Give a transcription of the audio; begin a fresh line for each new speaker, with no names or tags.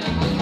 Bye.